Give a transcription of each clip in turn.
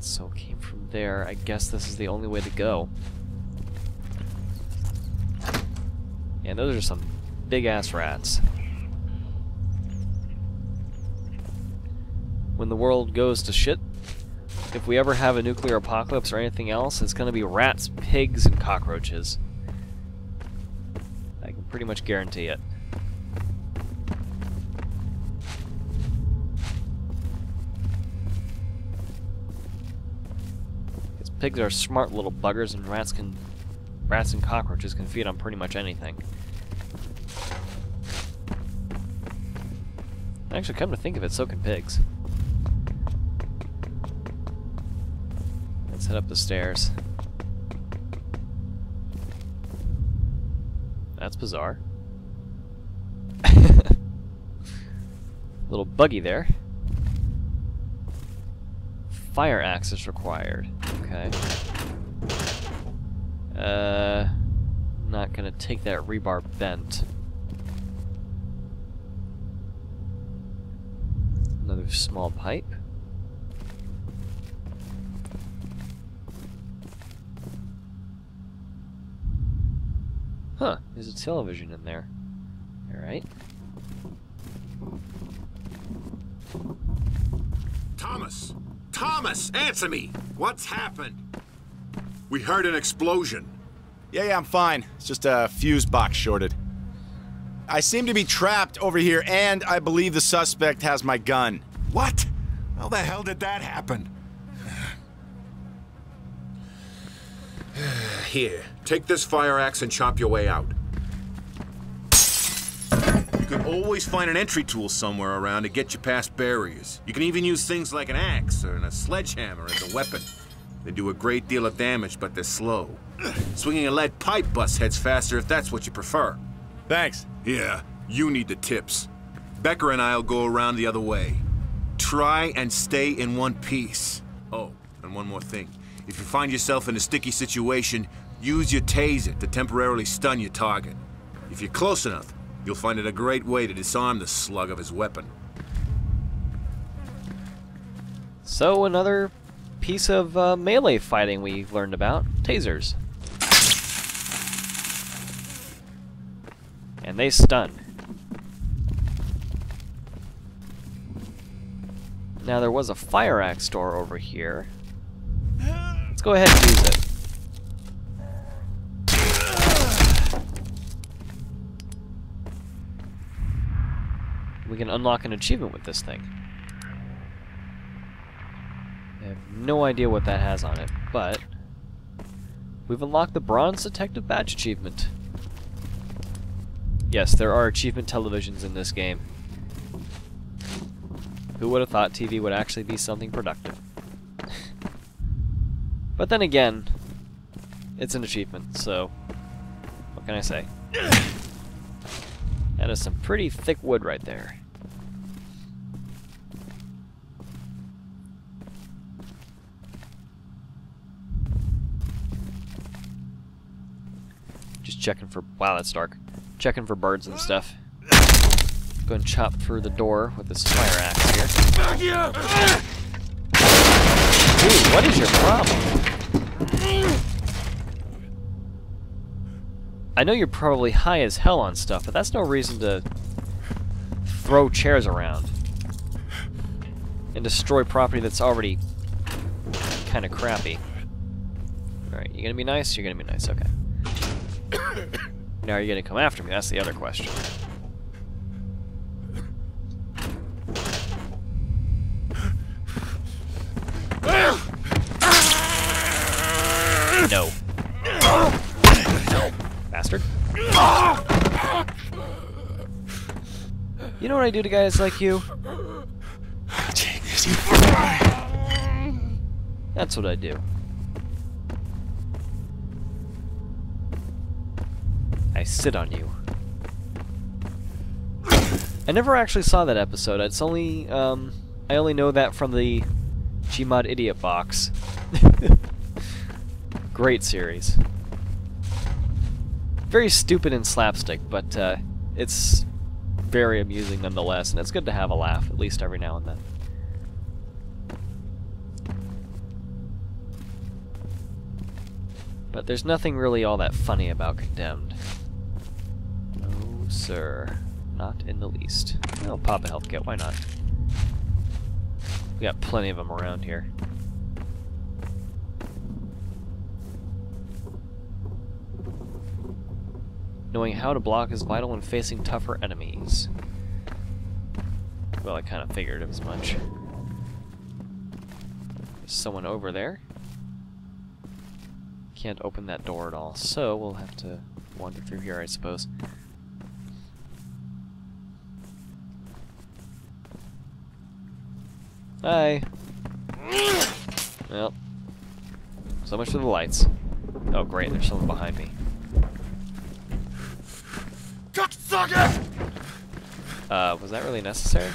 so it came from there. I guess this is the only way to go. And those are some big-ass rats. When the world goes to shit, if we ever have a nuclear apocalypse or anything else, it's gonna be rats, pigs, and cockroaches. I can pretty much guarantee it. Pigs are smart little buggers, and rats can, rats and cockroaches can feed on pretty much anything. Actually, come to think of it, so can pigs. Let's head up the stairs. That's bizarre. Little buggy there. Fire axe is required. Okay. Uh, not gonna take that rebar bent. Another small pipe. Huh, there's a television in there. Alright. Thomas! Thomas! Answer me! What's happened? We heard an explosion. Yeah, yeah, I'm fine. It's just a fuse box shorted. I seem to be trapped over here, and I believe the suspect has my gun. What? How the hell did that happen? Here, take this fire axe and chop your way out. Always find an entry tool somewhere around to get you past barriers. You can even use things like an axe or a sledgehammer as a weapon. They do a great deal of damage, but they're slow. Swinging a lead pipe busts heads faster if that's what you prefer. Thanks. Yeah, you need the tips. Becker and I'll go around the other way. Try and stay in one piece. Oh, and one more thing. If you find yourself in a sticky situation, use your taser to temporarily stun your target. If you're close enough, you'll find it a great way to disarm the slug of his weapon. So, another piece of uh, melee fighting we've learned about tasers. And they stun. Now, there was a fire axe door over here. Let's go ahead and use it. Can unlock an achievement with this thing. I have no idea what that has on it, but we've unlocked the Bronze Detective Badge achievement. Yes, there are achievement televisions in this game. Who would have thought TV would actually be something productive? but then again, it's an achievement, so what can I say? That is some pretty thick wood right there. Checking for... Wow, that's dark. Checking for birds and stuff. Go and chop through the door with this fire axe here. Dude, what is your problem? I know you're probably high as hell on stuff, but that's no reason to throw chairs around and destroy property that's already kind of crappy. Alright, you're gonna be nice? You're gonna be nice, okay. Now are you gonna come after me? That's the other question. No. No. Bastard. You know what I do to guys like you? That's what I do. sit on you. I never actually saw that episode. It's only um, I only know that from the Gmod Idiot Box. Great series. Very stupid and slapstick, but uh, it's very amusing nonetheless, and it's good to have a laugh, at least every now and then. But there's nothing really all that funny about Condemned. Sir. Not in the least. Oh, I'll pop a health kit, why not? We got plenty of them around here. Knowing how to block is vital when facing tougher enemies. Well, I kind of figured it as much. There's someone over there. Can't open that door at all, so we'll have to wander through here, I suppose. Hi. Well, so much for the lights. Oh great, there's someone behind me. Cocksucker! Uh, was that really necessary?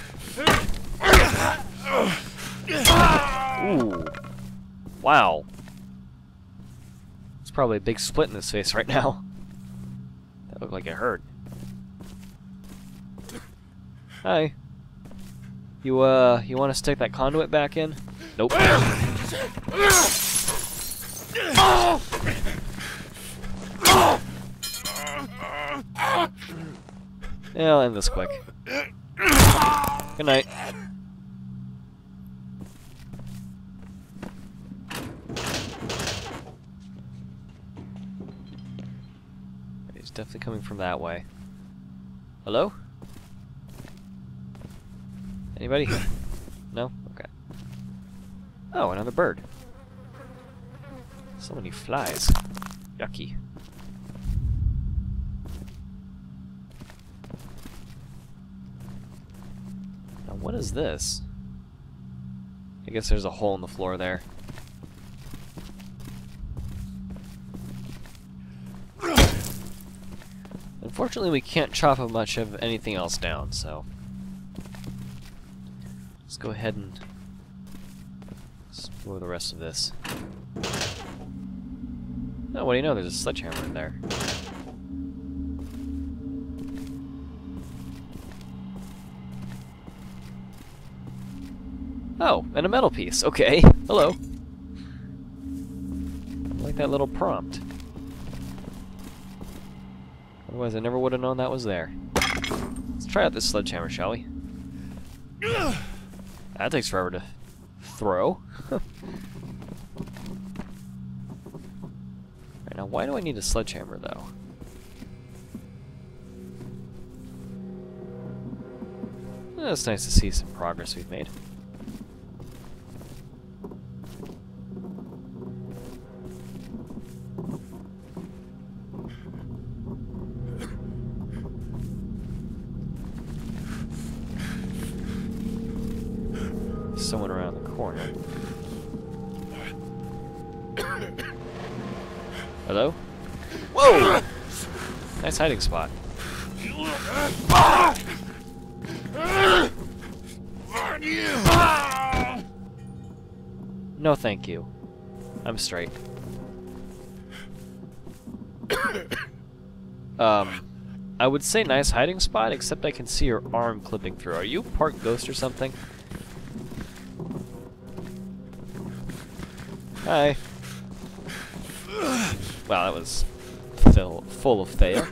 Ooh. Wow. It's probably a big split in his face right now. That looked like it hurt. Hi. You, uh, you want to stick that conduit back in? Nope. Yeah, I'll end this quick. Good night. He's definitely coming from that way. Hello? Anybody? No? Okay. Oh, another bird. So many flies. Yucky. Now what is this? I guess there's a hole in the floor there. Unfortunately, we can't chop much of anything else down, so... Let's go ahead and explore the rest of this. Oh, what do you know? There's a sledgehammer in there. Oh, and a metal piece. Okay. Hello. I like that little prompt. Otherwise, I never would have known that was there. Let's try out this sledgehammer, shall we? That takes forever to throw. right, now, why do I need a sledgehammer, though? Eh, It's nice to see some progress we've made. Hiding spot. No thank you. I'm straight. um, I would say nice hiding spot, except I can see your arm clipping through. Are you part ghost or something? Hi. Wow, that was fill, full of fail.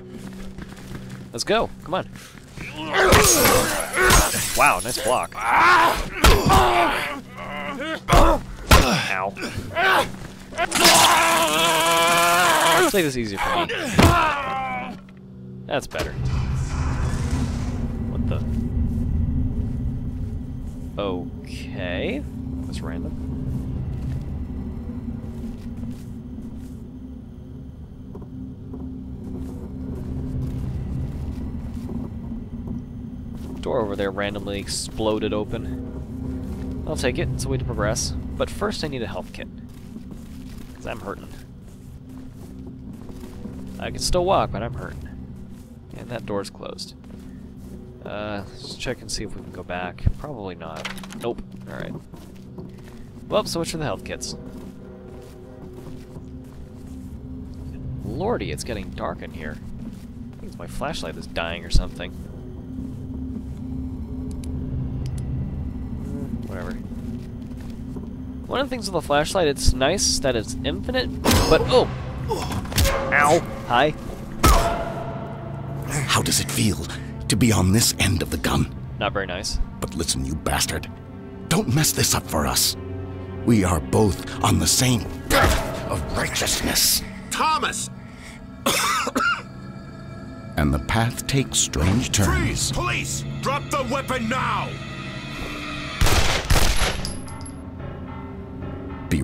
Let's go. Come on. Wow, nice block. Ow. Let's this easier for me. That's better. What the? Okay. That's random. Door over there randomly exploded open. I'll take it, it's a way to progress. But first I need a health kit. Because I'm hurting. I can still walk, but I'm hurting. And that door's closed. Uh, let's check and see if we can go back. Probably not. Nope. Alright. Well, so much for the health kits. Lordy, it's getting dark in here. I think my flashlight is dying or something. Whatever. One of the things with the flashlight, it's nice that it's infinite, but oh! Ow! Hi. How does it feel to be on this end of the gun? Not very nice. But listen, you bastard. Don't mess this up for us. We are both on the same path of righteousness. Thomas! And the path takes strange turns. Freeze! Police! Drop the weapon now!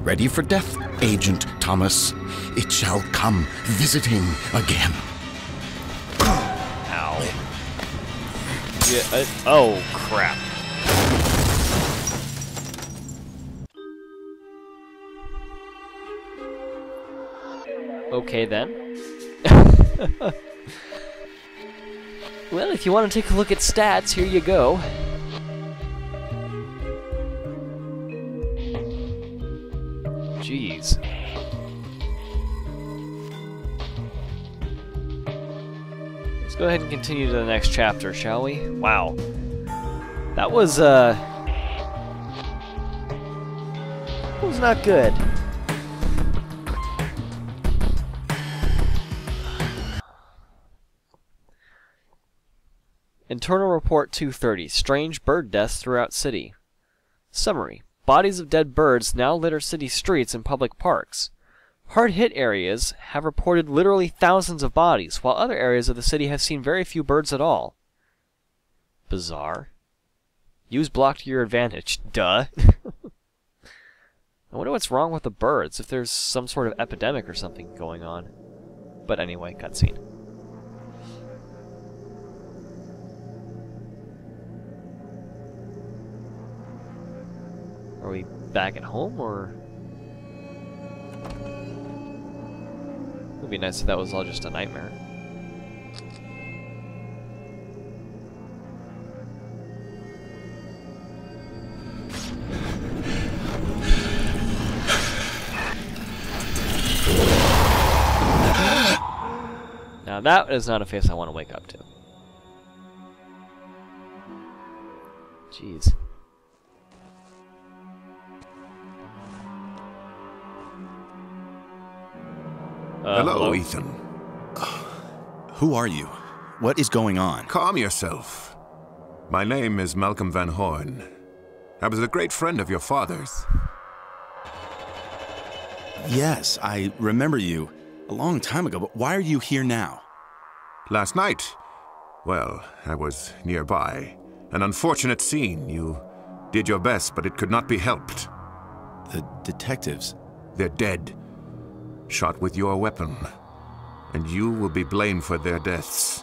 Ready for death, Agent Thomas. It shall come visiting again. Ow. Yeah, uh, oh, crap. Okay then. well, if you want to take a look at stats, here you go. Let's go ahead and continue to the next chapter, shall we? Wow. That was, uh... Was not good. Internal Report 230. Strange bird deaths throughout city. Summary. Bodies of dead birds now litter city streets and public parks. Hard hit areas have reported literally thousands of bodies, while other areas of the city have seen very few birds at all. Bizarre. Use block to your advantage. Duh. I wonder what's wrong with the birds, if there's some sort of epidemic or something going on. But anyway, cutscene. Are we back at home, or...? Would be nice if that was all just a nightmare. Now that is not a face I want to wake up to. Jeez. Uh, hello, Ethan. Who are you? What is going on? Calm yourself. My name is Malcolm Van Horn. I was a great friend of your father's. Yes, I remember you a long time ago, but why are you here now? Last night, well, I was nearby. An unfortunate scene. You did your best, but it could not be helped. The detectives. They're dead. Shot with your weapon. And you will be blamed for their deaths.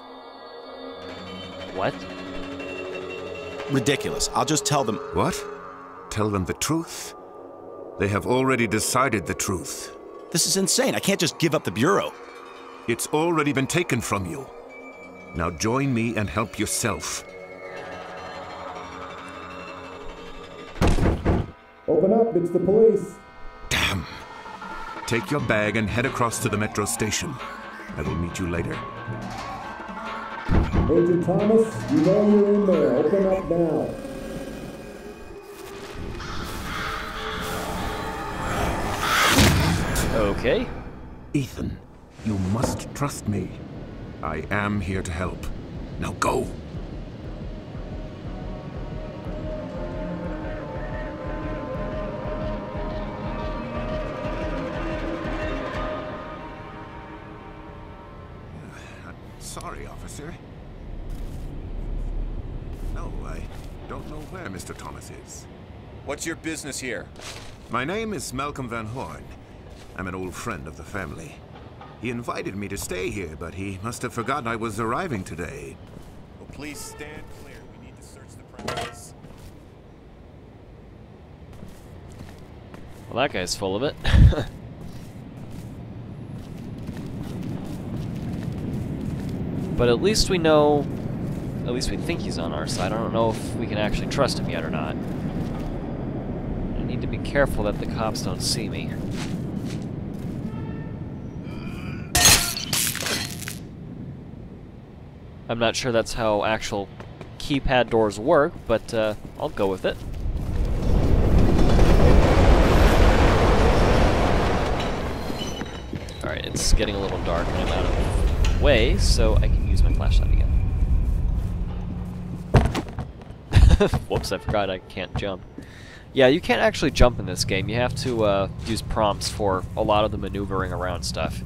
What? Ridiculous. I'll just tell them. What? Tell them the truth? They have already decided the truth. This is insane. I can't just give up the Bureau. It's already been taken from you. Now join me and help yourself. Open up, it's the police. Damn. Take your bag and head across to the metro station. I will meet you later. Major Thomas, you know you're in there. Open up now. Okay. Ethan, you must trust me. I am here to help. Now go. What's your business here? My name is Malcolm Van Horn. I'm an old friend of the family. He invited me to stay here, but he must have forgotten I was arriving today. Well, please stand clear. We need to search the premises. Well, that guy's full of it. but at least we know, at least we think he's on our side. I don't know if we can actually trust him yet or not. To be careful that the cops don't see me. I'm not sure that's how actual keypad doors work, but uh, I'll go with it. Alright, it's getting a little dark and I'm out of the way, so I can use my flashlight again. Whoops, I forgot I can't jump. Yeah, you can't actually jump in this game. You have to uh, use prompts for a lot of the maneuvering around stuff.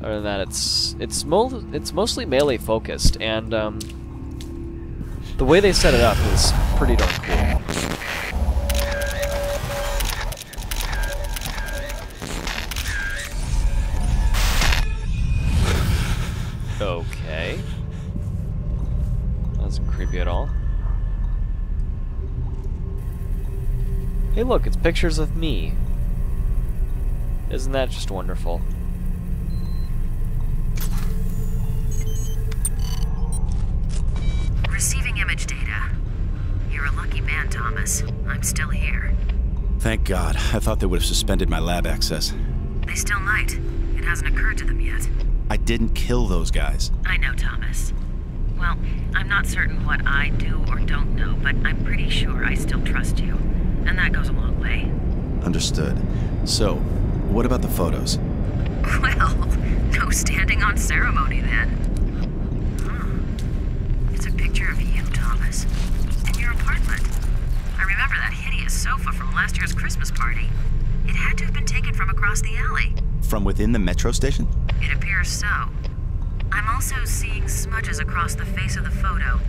Other than that, it's it's mo it's mostly melee focused, and um, the way they set it up is pretty darn cool. Pictures of me. Isn't that just wonderful? Receiving image data. You're a lucky man, Thomas. I'm still here. Thank God. I thought they would have suspended my lab access. They still might. It hasn't occurred to them yet. I didn't kill those guys. I know, Thomas. Well, I'm not certain what I do or don't know, but I'm pretty sure I still trust you. And that goes a long way. Understood. So, what about the photos? Well, no standing on ceremony then. Huh. It's a picture of you, Thomas. In your apartment. I remember that hideous sofa from last year's Christmas party. It had to have been taken from across the alley. From within the metro station? It appears so. I'm also seeing smudges across the face of the photo.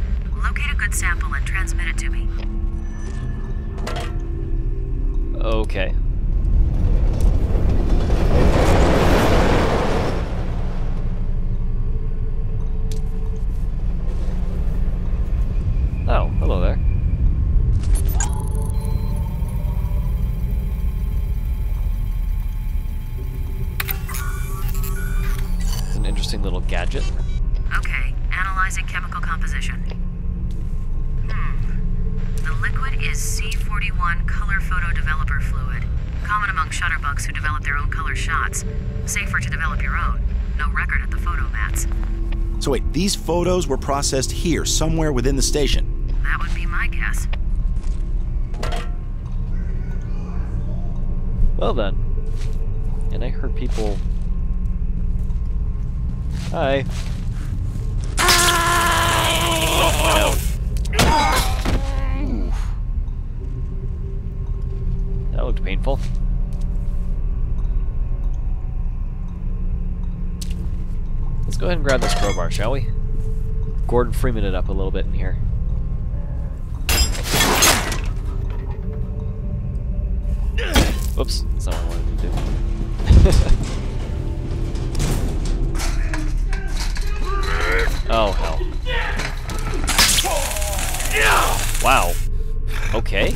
Locate a good sample and transmit it to me. Okay. Shutterbugs who develop their own color shots. Safer to develop your own. No record at the photo mats. So wait, these photos were processed here, somewhere within the station. That would be my guess. Well then. And I heard people. Hi. That looked painful. Let's go ahead and grab this crowbar, shall we? Gordon Freeman it up a little bit in here. Oops, that's not what I wanted to do. oh, hell. Wow. Okay.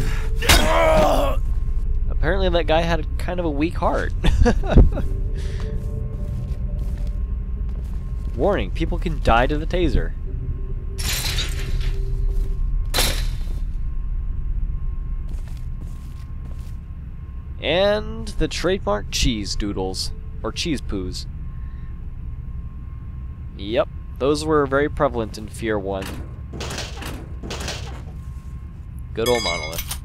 Apparently that guy had kind of a weak heart. Warning, people can die to the taser. And the trademark cheese doodles, or cheese poos. Yep, those were very prevalent in Fear 1. Good old monolith.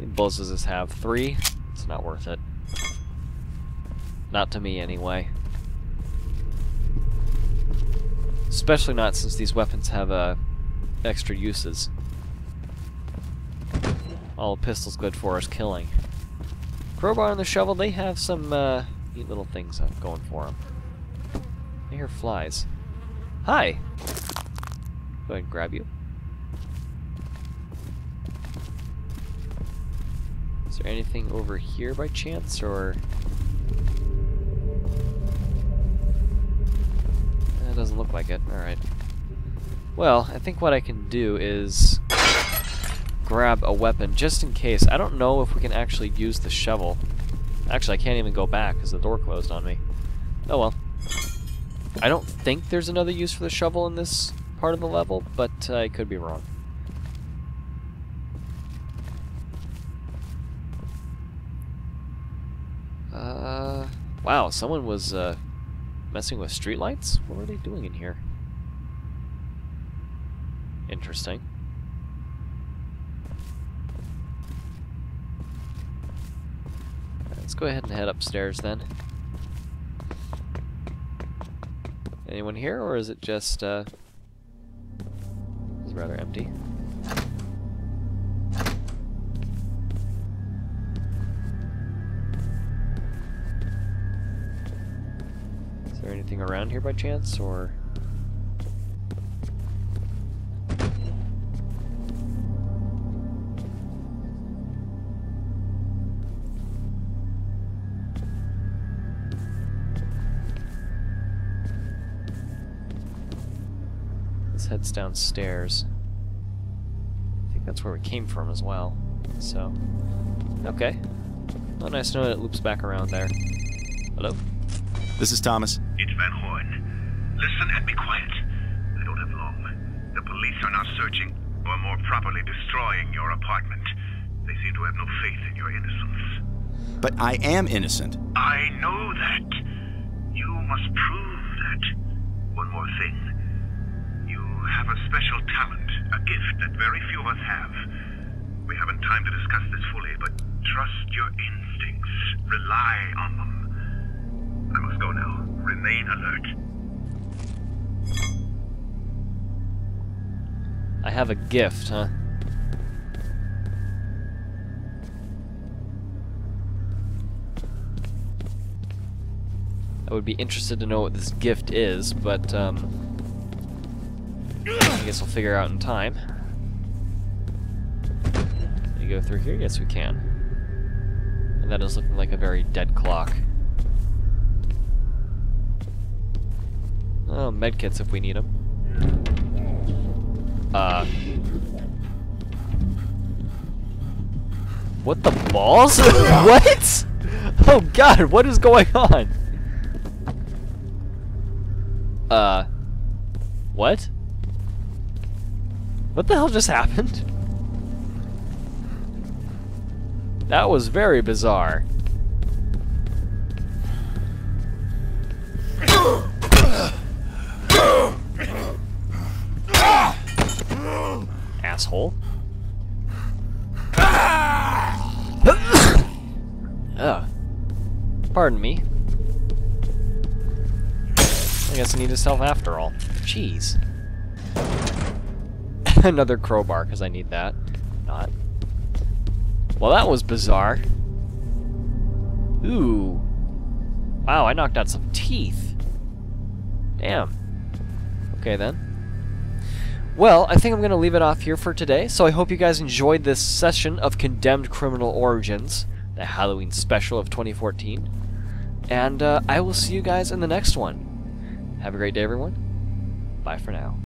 Both does this have? Three? It's not worth it. Not to me, anyway. Especially not since these weapons have uh, extra uses. All a pistol's good for is killing. Crowbar and the shovel, they have some uh, neat little things going for them. I hear flies. Hi! Go ahead and grab you. Is there anything over here by chance, or... doesn't look like it. Alright. Well, I think what I can do is grab a weapon just in case. I don't know if we can actually use the shovel. Actually, I can't even go back because the door closed on me. Oh well. I don't think there's another use for the shovel in this part of the level, but uh, I could be wrong. Uh, wow, someone was uh, messing with streetlights? What were they doing in here? Interesting. let's go ahead and head upstairs then. Anyone here, or is it just, uh... It's rather empty. Anything around here by chance, or... This heads downstairs. I think that's where we came from as well. So, okay. Nice to know that it loops back around there. Hello? This is Thomas. It's Van Horn. Listen and be quiet. I don't have long. The police are not searching, or more properly, destroying your apartment. They seem to have no faith in your innocence. But I am innocent. I know that. You must prove that. One more thing. You have a special talent, a gift that very few of us have. We haven't time to discuss this fully, but trust your instincts. Rely on them. I must go now. Remain alert. I have a gift, huh? I would be interested to know what this gift is, but um, I guess we'll figure out in time. Can you go through here? Yes, we can. And that is looking like a very dead clock. Oh, medkits if we need them. Uh. What the balls? what? Oh god, what is going on? Uh. What? What the hell just happened? That was very bizarre. Asshole. Ugh. Pardon me. I guess I need a self after all. Jeez. Another crowbar, because I need that. Not. Well, that was bizarre. Ooh. Wow, I knocked out some teeth. Damn. Okay, then. Well, I think I'm going to leave it off here for today, so I hope you guys enjoyed this session of Condemned Criminal Origins, the Halloween special of 2014. And uh, I will see you guys in the next one. Have a great day, everyone. Bye for now.